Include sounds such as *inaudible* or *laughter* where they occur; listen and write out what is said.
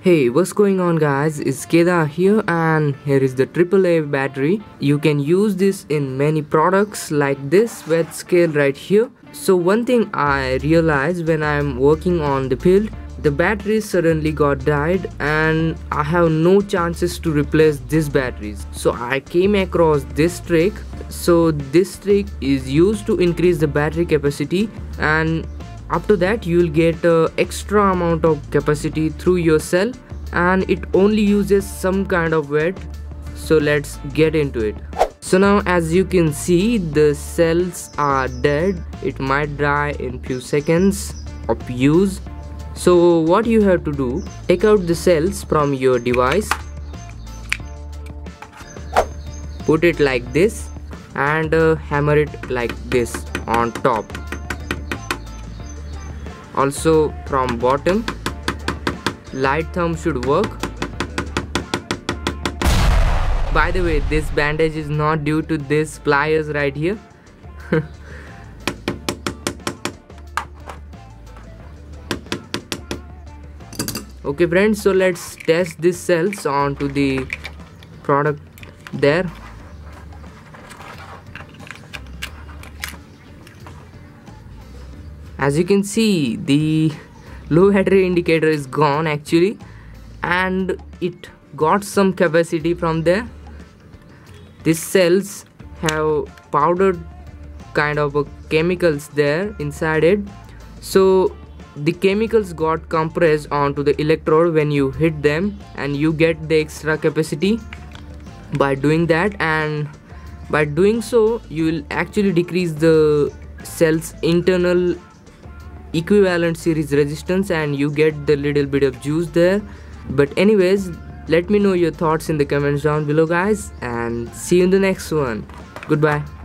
Hey, what's going on guys? It's Kedar here and here is the AAA battery. You can use this in many products like this wet scale right here. So one thing I realized when I'm working on the build, the battery suddenly got died and I have no chances to replace these batteries. So I came across this trick. So this trick is used to increase the battery capacity and after that you will get uh, extra amount of capacity through your cell and it only uses some kind of weight. So let's get into it. So now as you can see the cells are dead. It might die in few seconds of use. So what you have to do take out the cells from your device put it like this and uh, hammer it like this on top also from bottom. Light thumb should work. By the way this bandage is not due to this pliers right here. *laughs* Okay friends so let's test these cells onto the product there as you can see the low battery indicator is gone actually. And it got some capacity from there. These cells have powdered kind of chemicals there inside it. So the chemicals got compressed onto the electrode when you hit them and you get the extra capacity. By doing that and by doing so you will actually decrease the cell's internal equivalent series resistance and you get the little bit of juice there. But anyways let me know your thoughts in the comments down below guys and see you in the next one. Goodbye